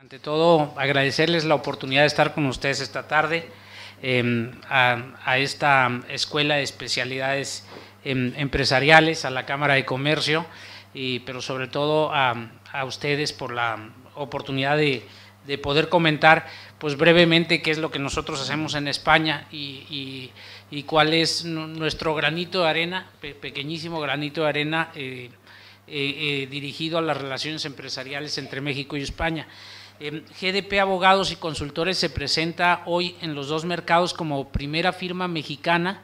Ante todo, agradecerles la oportunidad de estar con ustedes esta tarde em, a, esta Escuela de Especialidades em, Empresariales, a la Cámara de Comercio, y, pero sobre todo a, ustedes por la oportunidad de, poder comentar pues brevemente qué es lo que nosotros hacemos en España y, cuál es nuestro granito de arena, pequeñísimo granito de arena eh, eh, eh, dirigido a las relaciones empresariales entre México y España. Em, GDP Abogados y Consultores se presenta hoy en los dos mercados como primera firma mexicana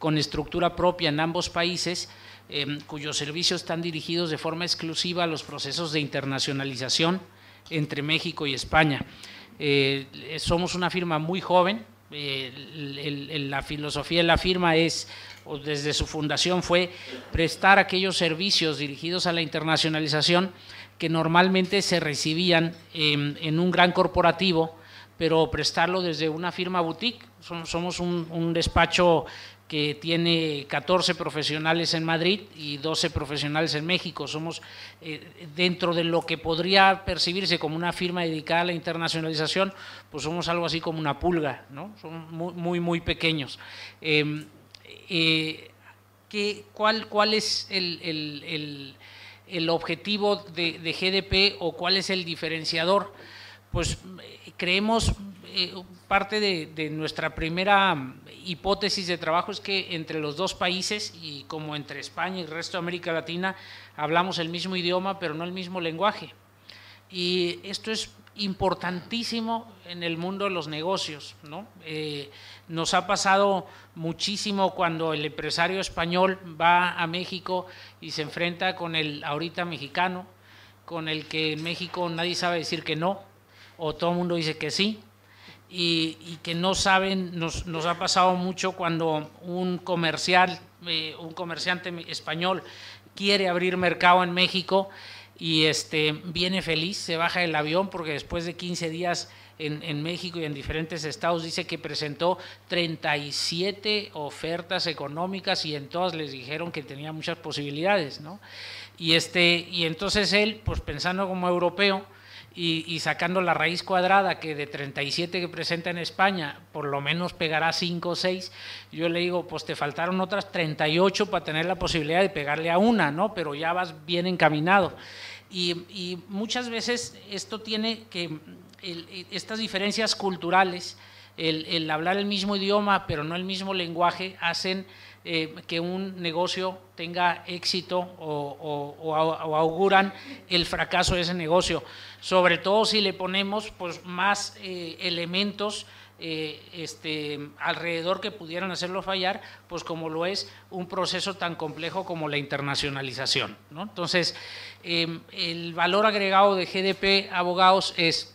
con estructura propia en ambos países, em, cuyos servicios están dirigidos de forma exclusiva a los procesos de internacionalización entre México y España. Eh, somos una firma muy joven, eh, la filosofía de la firma es, o desde su fundación fue prestar aquellos servicios dirigidos a la internacionalización que normalmente se recibían en un gran corporativo, pero prestarlo desde una firma boutique. Somos un, despacho que tiene 14 profesionales en Madrid y 12 profesionales en México. Somos eh, dentro de lo que podría percibirse como una firma dedicada a la internacionalización, pues somos algo así como una pulga, ¿no? Somos muy, muy, pequeños. Em, eh, cuál, ¿Cuál es el objetivo de, GDP o cuál es el diferenciador. Pues eh, creemos, eh, parte de, nuestra primera hipótesis de trabajo es que entre los dos países y como entre España y el resto de América Latina hablamos el mismo idioma pero no el mismo lenguaje. Y esto es importantísimo en el mundo de los negocios. ¿no? Eh, nos ha pasado muchísimo cuando el empresario español va a México y se enfrenta con el ahorita mexicano, con el que en México nadie sabe decir que no, o todo el mundo dice que sí, y, que no saben, nos, ha pasado mucho cuando un comercial, eh, un comerciante español quiere abrir mercado en México y este, viene feliz, se baja del avión porque después de 15 días en, México y en diferentes estados dice que presentó 37 ofertas económicas y en todas les dijeron que tenía muchas posibilidades, ¿no? Y, este, y entonces él, pues pensando como europeo, y, sacando la raíz cuadrada que de 37 que presenta en España, por lo menos pegará 5 o 6, yo le digo, pues te faltaron otras 38 para tener la posibilidad de pegarle a una, ¿no? Pero ya vas bien encaminado. Y, muchas veces esto tiene que, estas diferencias culturales, el, hablar el mismo idioma pero no el mismo lenguaje, hacen eh, que un negocio tenga éxito o, auguran el fracaso de ese negocio, sobre todo si le ponemos pues, más eh, elementos eh, este, alrededor que pudieran hacerlo fallar, pues como lo es un proceso tan complejo como la internacionalización. Entonces, em, el valor agregado de GDP Abogados es,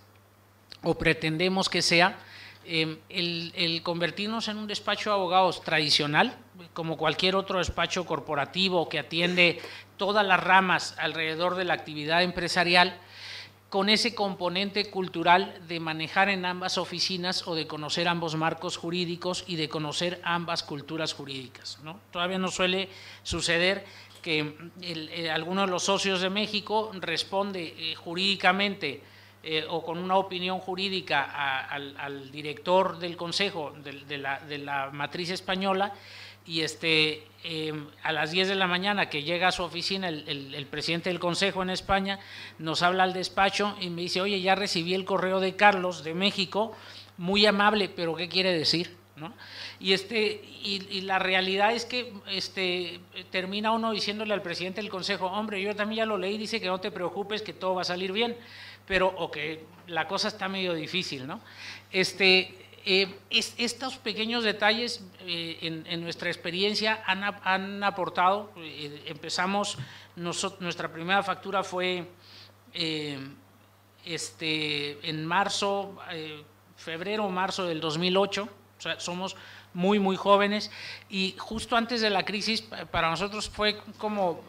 o pretendemos que sea, em, el, convertirnos en un despacho de abogados tradicional, como cualquier otro despacho corporativo que atiende todas las ramas alrededor de la actividad empresarial, con ese componente cultural de manejar en ambas oficinas o de conocer ambos marcos jurídicos y de conocer ambas culturas jurídicas. ¿no? Todavía no suele suceder que eh, alguno de los socios de México responde eh, jurídicamente eh, o con una opinión jurídica al, director del Consejo de, la, de la matriz española y este, em, a las 10 de la mañana que llega a su oficina el, presidente del Consejo en España, nos habla al despacho y me dice, oye, ya recibí el correo de Carlos de México, muy amable, pero ¿qué quiere decir? ¿No? Y, este, y, la realidad es que este, termina uno diciéndole al presidente del Consejo, hombre, yo también ya lo leí, dice que no te preocupes, que todo va a salir bien, pero o la cosa está medio difícil, ¿no? Este, eh, estos pequeños detalles eh, en, nuestra experiencia han, aportado, eh, empezamos, nuestra primera factura fue este, en marzo, febrero o marzo del 2008, o sea, somos muy, muy jóvenes y justo antes de la crisis para nosotros fue como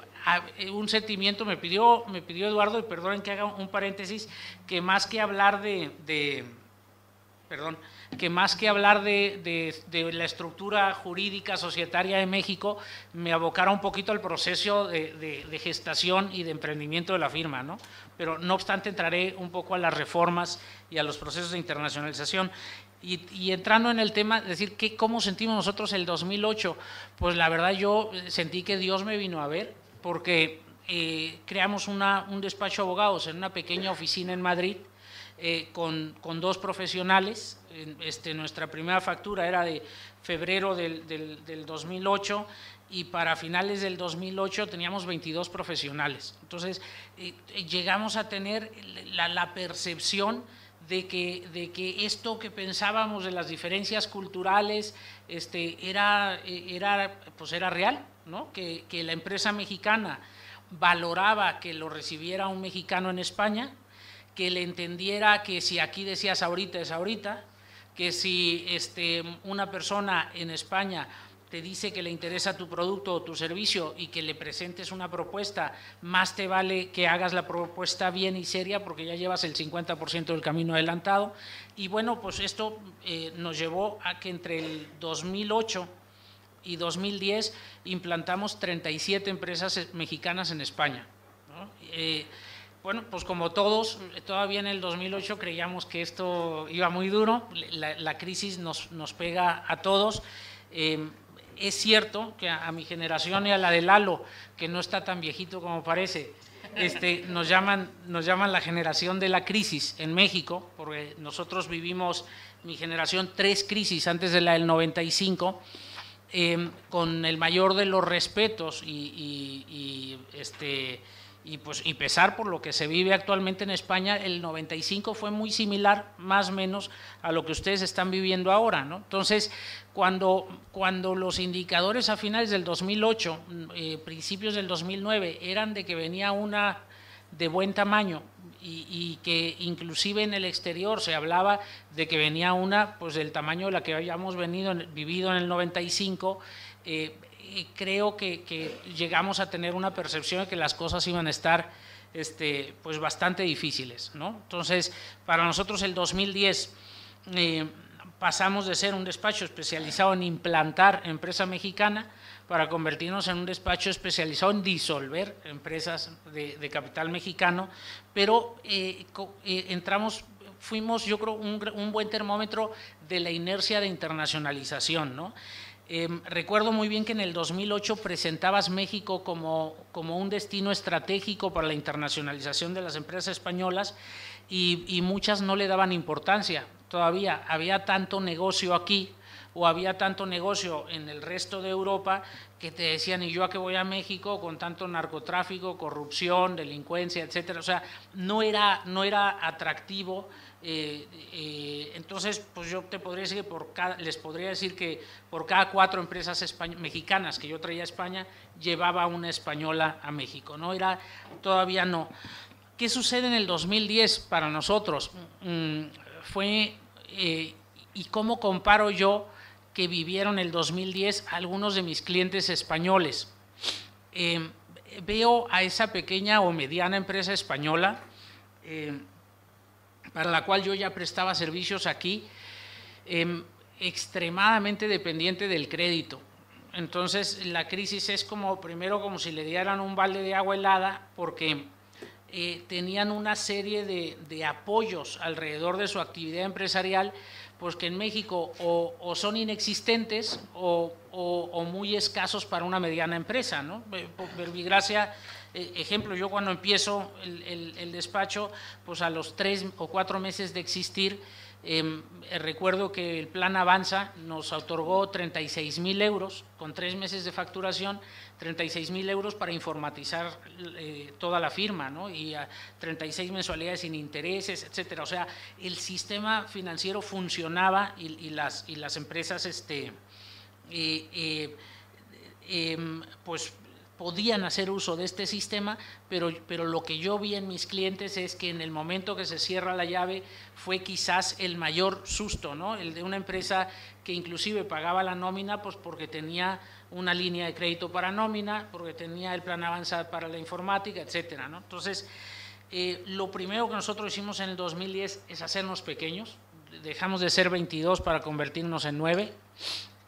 un sentimiento, me pidió, me pidió Eduardo, y perdonen que haga un paréntesis, que más que hablar de perdón, que más que hablar de, la estructura jurídica societaria de México, me abocara un poquito al proceso de, gestación y de emprendimiento de la firma, ¿no? Pero no obstante entraré un poco a las reformas y a los procesos de internacionalización. Y, entrando en el tema, decir, que, ¿cómo sentimos nosotros el 2008? Pues la verdad yo sentí que Dios me vino a ver, porque eh, creamos una, un despacho de abogados en una pequeña oficina en Madrid, eh, con, dos profesionales. Este, nuestra primera factura era de febrero del, del, 2008 y para finales del 2008 teníamos 22 profesionales. Entonces, eh, llegamos a tener la percepción de que, de que esto que pensábamos de las diferencias culturales este, era, era, pues era real, ¿no? que, que la empresa mexicana valoraba que lo recibiera un mexicano en España, que le entendiera que si aquí decías ahorita es ahorita, que si este, una persona en España te dice que le interesa tu producto o tu servicio y que le presentes una propuesta, más te vale que hagas la propuesta bien y seria porque ya llevas el 50% del camino adelantado. Y bueno, pues esto eh, nos llevó a que entre el 2008 y 2010 implantamos 37 empresas mexicanas en España. Eh, bueno, pues como todos, todavía en el 2008 creíamos que esto iba muy duro, la, crisis nos, nos, pega a todos. Eh, es cierto que a, mi generación y a la de Lalo, que no está tan viejito como parece, este, nos, llaman, nos llaman la generación de la crisis en México, porque nosotros vivimos, mi generación, tres crisis antes de la del 95, eh, con el mayor de los respetos y, y este, y, pues, y pesar por lo que se vive actualmente en España, el 95 fue muy similar, más o menos, a lo que ustedes están viviendo ahora. ¿no? Entonces, cuando, cuando los indicadores a finales del 2008, eh, principios del 2009, eran de que venía una de buen tamaño y, que inclusive en el exterior se hablaba de que venía una pues del tamaño de la que habíamos venido, vivido en el 95, eh, creo que, llegamos a tener una percepción de que las cosas iban a estar este, pues bastante difíciles. ¿no? Entonces, para nosotros el 2010 eh, pasamos de ser un despacho especializado en implantar empresa mexicana para convertirnos en un despacho especializado en disolver empresas de, capital mexicano, pero eh, eh, entramos fuimos, yo creo, un, un, buen termómetro de la inercia de internacionalización. ¿no? Em, recuerdo muy bien que en el 2008 presentabas México como, como, un destino estratégico para la internacionalización de las empresas españolas y, muchas no le daban importancia. Todavía había tanto negocio aquí o había tanto negocio en el resto de Europa que te decían, ¿y yo a qué voy a México con tanto narcotráfico, corrupción, delincuencia, etcétera? O sea, no era, no era atractivo eh, eh, entonces, pues yo te podría decir que por cada, les podría decir que por cada cuatro empresas mexicanas que yo traía a España, llevaba una española a México, ¿no? Era, todavía no. ¿Qué sucede en el 2010 para nosotros? Mm, fue, eh, y cómo comparo yo que vivieron el 2010 algunos de mis clientes españoles. veo a esa pequeña o mediana empresa española, para la cual yo ya prestaba servicios aquí, em, extremadamente dependiente del crédito. Entonces la crisis es como, primero como si le dieran un balde de agua helada, porque eh, tenían una serie de, apoyos alrededor de su actividad empresarial, pues que en México o, son inexistentes o, muy escasos para una mediana empresa. ¿no? Verbigracia eh, ejemplo, yo cuando empiezo el, despacho, pues a los tres o cuatro meses de existir, eh, recuerdo que el plan Avanza nos otorgó 36 mil euros, con tres meses de facturación, 36 mil euros para informatizar eh, toda la firma, ¿no? y a 36 mensualidades sin intereses, etcétera. O sea, el sistema financiero funcionaba y, las, y las empresas, este, em, pues podían hacer uso de este sistema, pero, pero lo que yo vi en mis clientes es que en el momento que se cierra la llave fue quizás el mayor susto, ¿no? El de una empresa que inclusive pagaba la nómina pues porque tenía una línea de crédito para nómina, porque tenía el plan avanzado para la informática, etcétera, ¿no? Entonces, eh, lo primero que nosotros hicimos en el 2010 es hacernos pequeños, dejamos de ser 22 para convertirnos en 9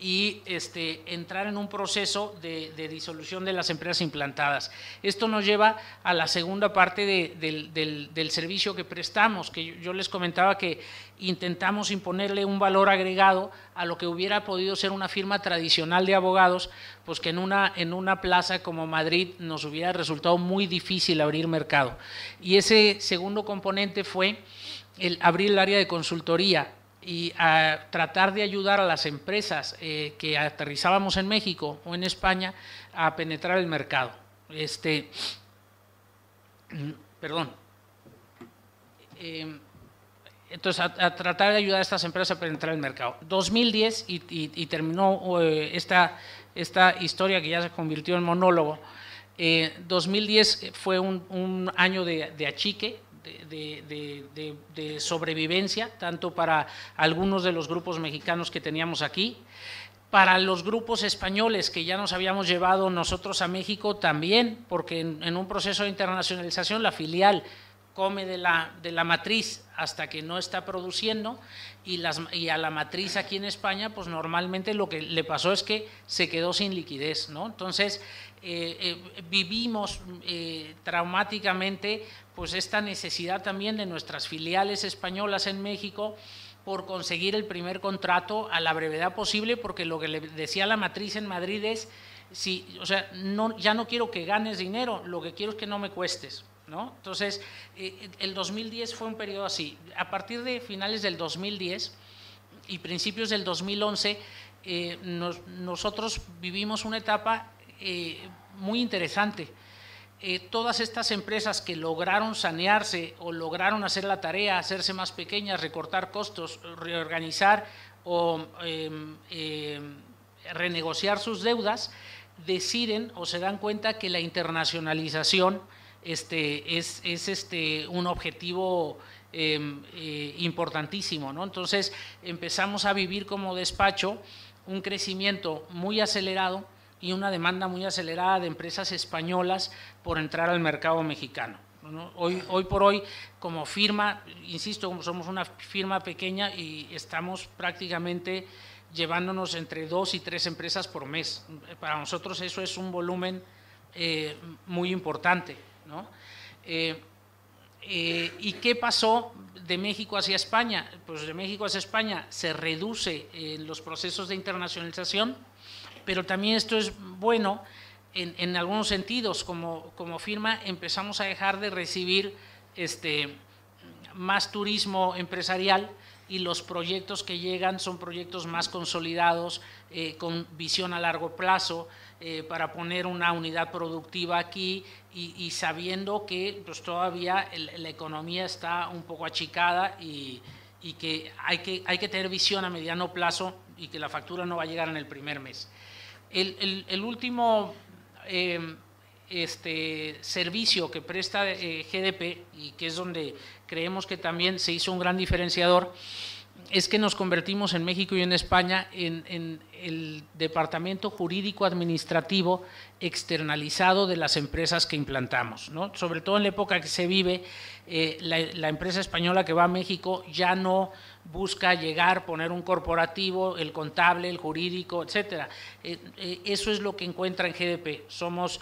y este, entrar en un proceso de, disolución de las empresas implantadas. Esto nos lleva a la segunda parte del, servicio que prestamos, que yo, les comentaba que intentamos imponerle un valor agregado a lo que hubiera podido ser una firma tradicional de abogados, pues que en una, en una plaza como Madrid nos hubiera resultado muy difícil abrir mercado. Y ese segundo componente fue el abrir el área de consultoría y a tratar de ayudar a las empresas eh, que aterrizábamos en México o en España a penetrar el mercado. Este, perdón. Em, entonces, a, tratar de ayudar a estas empresas a penetrar el mercado. 2010 y, terminó eh, esta, esta historia que ya se convirtió en monólogo. 2010 eh, fue un, un año de, de achique, de, sobrevivencia, tanto para algunos de los grupos mexicanos que teníamos aquí, para los grupos españoles que ya nos habíamos llevado nosotros a México también, porque en, un proceso de internacionalización la filial come de la, de la matriz hasta que no está produciendo y, las, y a la matriz aquí en España, pues normalmente lo que le pasó es que se quedó sin liquidez, ¿no? Entonces, eh, eh, vivimos eh, traumáticamente pues esta necesidad también de nuestras filiales españolas en México por conseguir el primer contrato a la brevedad posible, porque lo que le decía la matriz en Madrid es, si, o sea, no, ya no quiero que ganes dinero, lo que quiero es que no me cuestes. ¿no? Entonces, el 2010 fue un periodo así. A partir de finales del 2010 y principios del 2011, nosotros vivimos una etapa eh, muy interesante. Eh, todas estas empresas que lograron sanearse o lograron hacer la tarea, hacerse más pequeñas, recortar costos, reorganizar o em, em, renegociar sus deudas, deciden o se dan cuenta que la internacionalización este, es, es este, un objetivo em, eh, importantísimo. ¿no? Entonces empezamos a vivir como despacho un crecimiento muy acelerado y una demanda muy acelerada de empresas españolas por entrar al mercado mexicano. Hoy, por hoy, como firma, insisto, como somos una firma pequeña y estamos prácticamente llevándonos entre dos y tres empresas por mes. Para nosotros eso es un volumen eh, muy importante. Eh, eh, ¿Y qué pasó de México hacia España? Pues de México hacia España se reduce los procesos de internacionalización, pero también esto es bueno en, algunos sentidos, como, firma empezamos a dejar de recibir este, más turismo empresarial y los proyectos que llegan son proyectos más consolidados, eh, con visión a largo plazo, eh, para poner una unidad productiva aquí y, sabiendo que pues, todavía la economía está un poco achicada y, y que, hay que hay que tener visión a mediano plazo y que la factura no va a llegar en el primer mes. El, último eh, este, servicio que presta eh, GDP y que es donde creemos que también se hizo un gran diferenciador es que nos convertimos en México y en España en, el departamento jurídico administrativo externalizado de las empresas que implantamos. ¿no? Sobre todo en la época que se vive, eh, la, empresa española que va a México ya no busca llegar, poner un corporativo, el contable, el jurídico, etcétera. Eh, eh, eso es lo que encuentra en GDP. Somos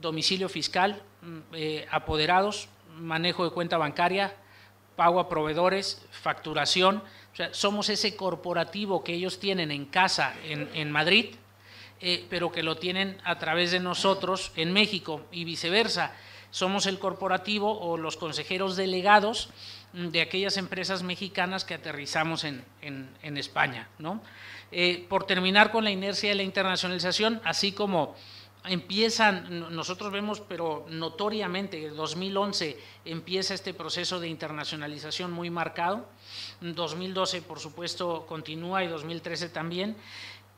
domicilio fiscal, mm, apoderados, manejo de cuenta bancaria, pago a proveedores, facturación. O sea, somos ese corporativo que ellos tienen en casa en, Madrid, eh, pero que lo tienen a través de nosotros en México y viceversa. Somos el corporativo o los consejeros delegados de aquellas empresas mexicanas que aterrizamos en, España. ¿no? Eh, por terminar con la inercia de la internacionalización, así como empiezan, nosotros vemos, pero notoriamente, en 2011 empieza este proceso de internacionalización muy marcado, en 2012 por supuesto continúa y 2013 también,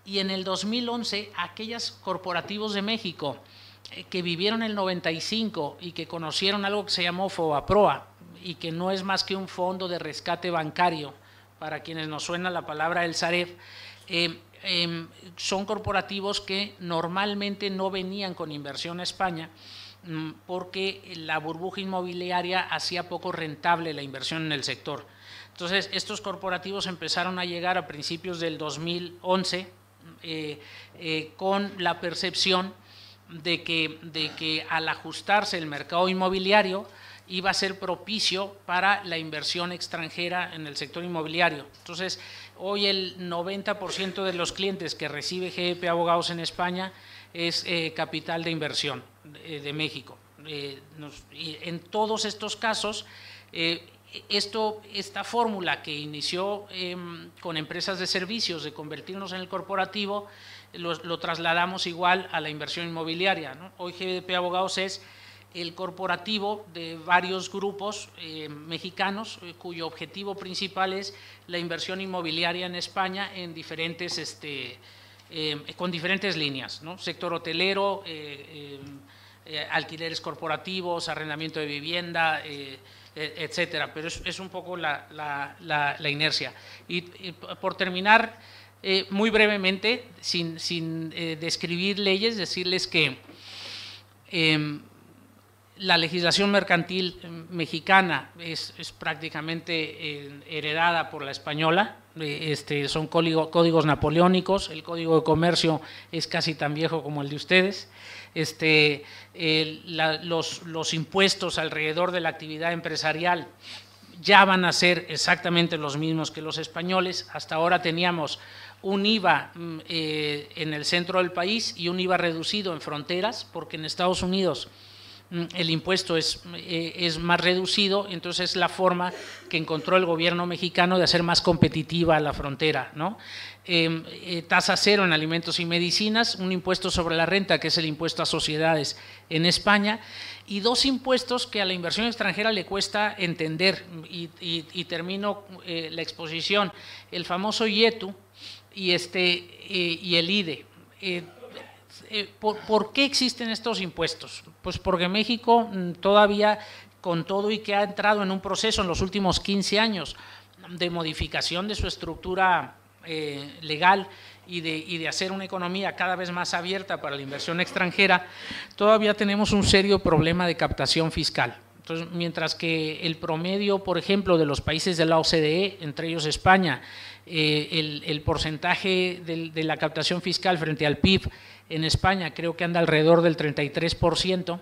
y en el 2011 aquellos corporativos de México eh, que vivieron el 95 y que conocieron algo que se llamó FOBAPROA y que no es más que un fondo de rescate bancario, para quienes nos suena la palabra el SAREF, eh, Em, son corporativos que normalmente no venían con inversión a España mm, porque la burbuja inmobiliaria hacía poco rentable la inversión en el sector. Entonces, estos corporativos empezaron a llegar a principios del 2011 eh, eh, con la percepción de que, de que al ajustarse el mercado inmobiliario iba a ser propicio para la inversión extranjera en el sector inmobiliario. Entonces, hoy el 90% de los clientes que recibe GEP Abogados en España es eh, capital de inversión de, México. y en todos estos casos, esto, esta fórmula que inició em, con empresas de servicios de convertirnos en el corporativo, lo, trasladamos igual a la inversión inmobiliaria. Hoy GDP Abogados es el corporativo de varios grupos em, mexicanos eh, cuyo objetivo principal es la inversión inmobiliaria en España en diferentes, este, em, con diferentes líneas, sector hotelero, eh, eh, alquileres corporativos, arrendamiento de vivienda, e, etcétera, pero es, un poco la, inercia. Y, por terminar, eh, muy brevemente, sin, eh, describir leyes, decirles que em, la legislación mercantil mexicana es, prácticamente eh, heredada por la española, este, son códigos napoleónicos, el código de comercio es casi tan viejo como el de ustedes este, los, impuestos alrededor de la actividad empresarial ya van a ser exactamente los mismos que los españoles. Hasta ahora teníamos un IVA mm, eh, en el centro del país y un IVA reducido en fronteras, porque en Estados Unidos el impuesto es, eh, es, más reducido, entonces es la forma que encontró el gobierno mexicano de hacer más competitiva la frontera. ¿no? Em, eh, tasa cero en alimentos y medicinas, un impuesto sobre la renta, que es el impuesto a sociedades en España, y dos impuestos que a la inversión extranjera le cuesta entender, y, termino eh, la exposición, el famoso IETU y, este, y el IDE. ¿Por, qué existen estos impuestos? Pues porque México mm, todavía, con todo y que ha entrado en un proceso en los últimos 15 años de modificación de su estructura eh, legal y de, y de, hacer una economía cada vez más abierta para la inversión extranjera, todavía tenemos un serio problema de captación fiscal. Entonces, mientras que el promedio, por ejemplo, de los países de la OCDE, entre ellos España, eh, el, porcentaje de, de, la captación fiscal frente al PIB en España creo que anda alrededor del 33%,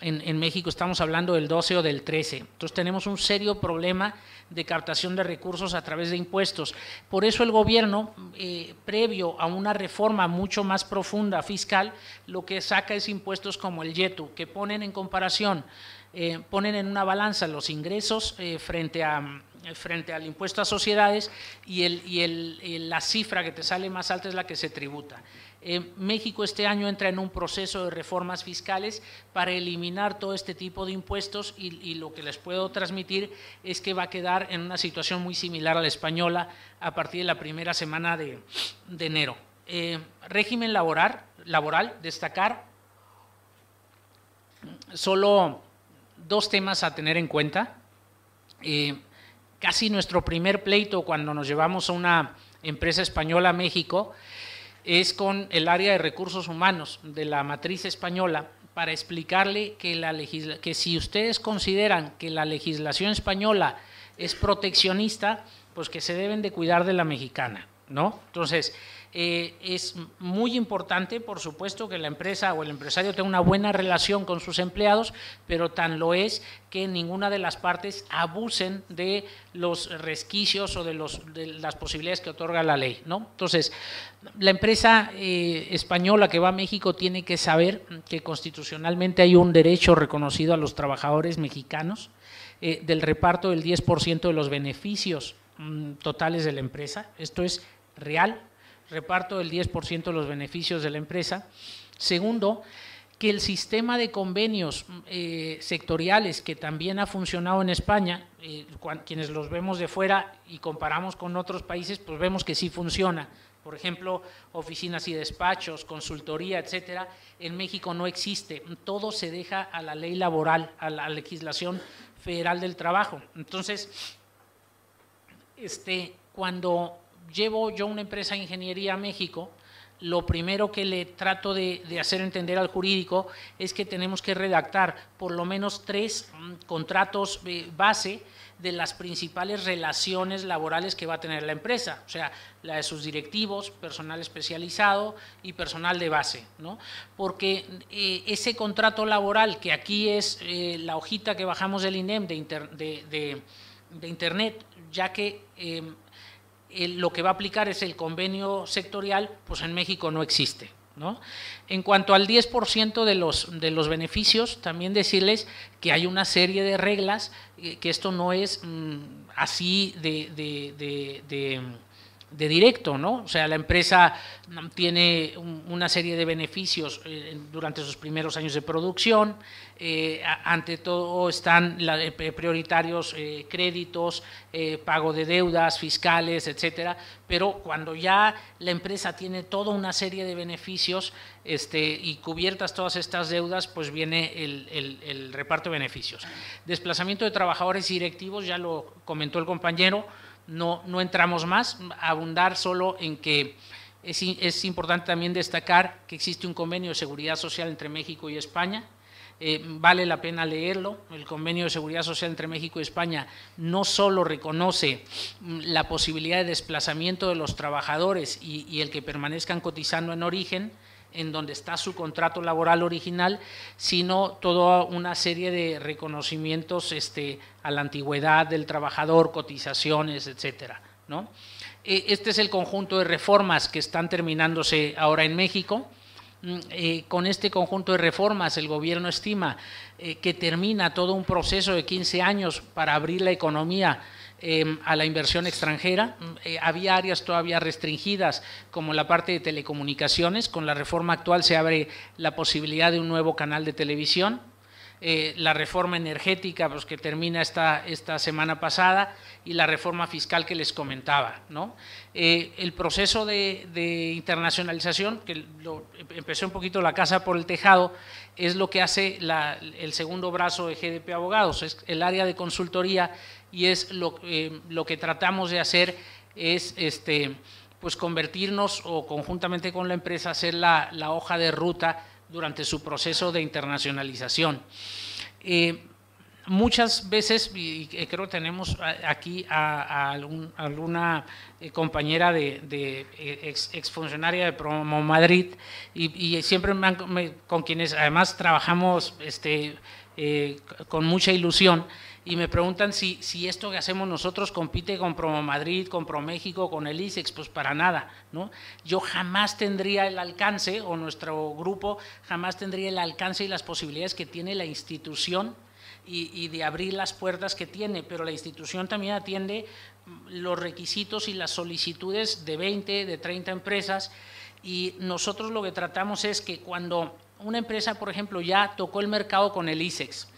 en, México estamos hablando del 12 o del 13. Entonces tenemos un serio problema de captación de recursos a través de impuestos. Por eso el gobierno, eh, previo a una reforma mucho más profunda fiscal, lo que saca es impuestos como el YETU, que ponen en comparación, eh, ponen en una balanza los ingresos eh, frente a frente al impuesto a sociedades y, el, y el, la cifra que te sale más alta es la que se tributa. México este año entra en un proceso de reformas fiscales para eliminar todo este tipo de impuestos y, lo que les puedo transmitir es que va a quedar en una situación muy similar a la española a partir de la primera semana de, enero. Eh, régimen laboral, laboral, destacar solo dos temas a tener en cuenta. Eh, casi nuestro primer pleito cuando nos llevamos a una empresa española a México es con el área de recursos humanos de la matriz española para explicarle que, la que si ustedes consideran que la legislación española es proteccionista, pues que se deben de cuidar de la mexicana, ¿no? Entonces, eh, es muy importante, por supuesto, que la empresa o el empresario tenga una buena relación con sus empleados, pero tan lo es que ninguna de las partes abusen de los resquicios o de, los, de las posibilidades que otorga la ley. ¿no? Entonces, la empresa eh, española que va a México tiene que saber que constitucionalmente hay un derecho reconocido a los trabajadores mexicanos eh, del reparto del 10% de los beneficios mm, totales de la empresa. Esto es real, reparto del 10% de los beneficios de la empresa. Segundo, que el sistema de convenios eh, sectoriales que también ha funcionado en España, eh, quienes los vemos de fuera y comparamos con otros países, pues vemos que sí funciona. Por ejemplo, oficinas y despachos, consultoría, etcétera, en México no existe. Todo se deja a la ley laboral, a la legislación federal del trabajo. Entonces, este, cuando llevo yo una empresa de ingeniería a México, lo primero que le trato de, hacer entender al jurídico es que tenemos que redactar por lo menos tres mm, contratos eh, base de las principales relaciones laborales que va a tener la empresa, o sea, la de sus directivos, personal especializado y personal de base, ¿no? Porque eh, ese contrato laboral, que aquí es eh, la hojita que bajamos del INEM de, Internet, ya que lo que va a aplicar es el convenio sectorial, pues en México no existe. ¿no? En cuanto al 10% de los, de los beneficios, también decirles que hay una serie de reglas, eh, que esto no es mm, así de directo, ¿no? O sea, la empresa tiene una serie de beneficios eh, durante sus primeros años de producción, eh, ante todo están eh, prioritarios créditos, pago de deudas fiscales, etcétera, pero cuando ya la empresa tiene toda una serie de beneficios este, y cubiertas todas estas deudas, pues viene el, el reparto de beneficios. Desplazamiento de trabajadores y directivos, ya lo comentó el compañero, no, no entramos más, abundar solo en que es, importante también destacar que existe un convenio de seguridad social entre México y España. Eh, vale la pena leerlo. El convenio de seguridad social entre México y España no solo reconoce mm, la posibilidad de desplazamiento de los trabajadores y el que permanezcan cotizando en origen, en donde está su contrato laboral original, sino toda una serie de reconocimientos este, a la antigüedad del trabajador, cotizaciones, etcétera. ¿no? E, este es el conjunto de reformas que están terminándose ahora en México. Mm, eh, con este conjunto de reformas, el gobierno estima eh, que termina todo un proceso de 15 años para abrir la economía Em, a la inversión extranjera. Eh, había áreas todavía restringidas como la parte de telecomunicaciones. Con la reforma actual se abre la posibilidad de un nuevo canal de televisión. Eh, la reforma energética pues, que termina esta, esta semana pasada y la reforma fiscal que les comentaba. ¿no? Eh, el proceso de, internacionalización, que lo, empezó un poquito la casa por el tejado, es lo que hace el segundo brazo de GDP Abogados, es el área de consultoría y es lo, eh, lo que tratamos de hacer es este, pues convertirnos o conjuntamente con la empresa hacer la, la hoja de ruta durante su proceso de internacionalización. Eh, muchas veces, y creo que tenemos aquí a, alguna eh, compañera de, ex, exfuncionaria de Promo Madrid, y, siempre con quienes además trabajamos este, con mucha ilusión, y me preguntan si, si esto que hacemos nosotros compite con Promo Madrid, con Pro México, con el ISEX, pues para nada, ¿no? Yo jamás tendría el alcance, o nuestro grupo jamás tendría el alcance y las posibilidades que tiene la institución y, y de abrir las puertas que tiene, pero la institución también atiende los requisitos y las solicitudes de 20, de 30 empresas, y nosotros lo que tratamos es que cuando una empresa, por ejemplo, ya tocó el mercado con el ISEX,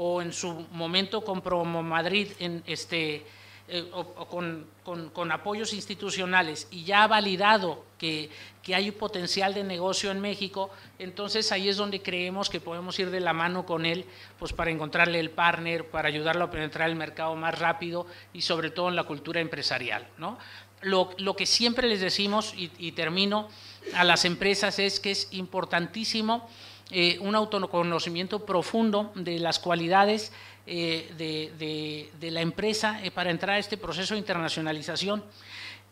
o en su momento con Promo Madrid en este, eh, o, con, con, apoyos institucionales y ya ha validado que, que, hay potencial de negocio en México, entonces ahí es donde creemos que podemos ir de la mano con él pues para encontrarle el partner, para ayudarlo a penetrar el mercado más rápido y sobre todo en la cultura empresarial. ¿no? Lo, lo que siempre les decimos, y, y termino, a las empresas es que es importantísimo eh, un autoconocimiento profundo de las cualidades eh, de, la empresa eh, para entrar a este proceso de internacionalización.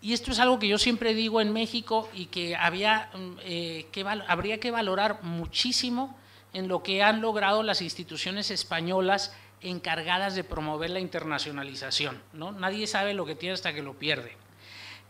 Y esto es algo que yo siempre digo en México y que, había, mm, que habría que valorar muchísimo en lo que han logrado las instituciones españolas encargadas de promover la internacionalización. ¿no? Nadie sabe lo que tiene hasta que lo pierde.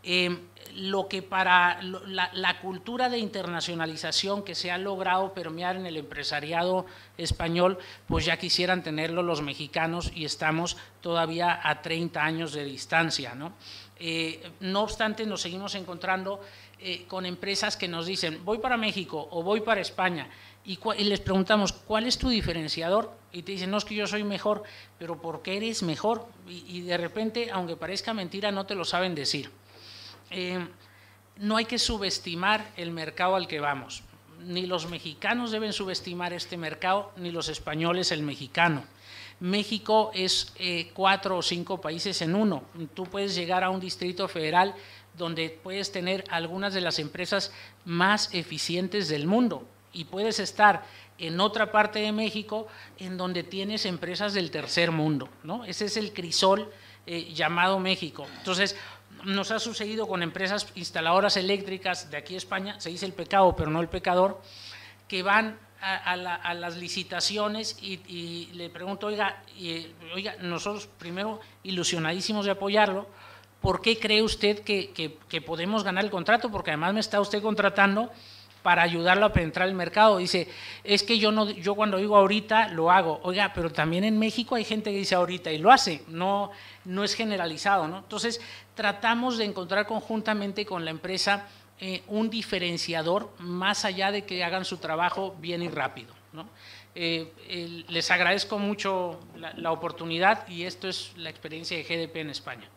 Em, lo que para la, cultura de internacionalización que se ha logrado permear en el empresariado español, pues ya quisieran tenerlo los mexicanos y estamos todavía a 30 años de distancia. No, eh, no obstante, nos seguimos encontrando eh, con empresas que nos dicen, voy para México o voy para España, y, les preguntamos, ¿cuál es tu diferenciador? Y te dicen, no es que yo soy mejor, pero ¿por qué eres mejor? y de repente, aunque parezca mentira, no te lo saben decir. Eh, no hay que subestimar el mercado al que vamos. Ni los mexicanos deben subestimar este mercado, ni los españoles el mexicano. México es eh, cuatro o cinco países en uno. Tú puedes llegar a un distrito federal donde puedes tener algunas de las empresas más eficientes del mundo y puedes estar en otra parte de México en donde tienes empresas del tercer mundo, ¿no? Ese es el crisol eh, llamado México. Entonces, nos ha sucedido con empresas instaladoras eléctricas de aquí a España, se dice el pecado, pero no el pecador, que van a, las licitaciones y, le pregunto, oiga, oiga, nosotros primero ilusionadísimos de apoyarlo, ¿por qué cree usted que podemos ganar el contrato? Porque además me está usted contratando para ayudarlo a penetrar el mercado. Dice, es que yo no, yo cuando digo ahorita lo hago. Oiga, pero también en México hay gente que dice ahorita y lo hace, no, no es generalizado, ¿no? Entonces, tratamos de encontrar conjuntamente con la empresa eh, un diferenciador más allá de que hagan su trabajo bien y rápido, ¿no? Eh, les agradezco mucho la, la oportunidad y esto es la experiencia de GDP en España.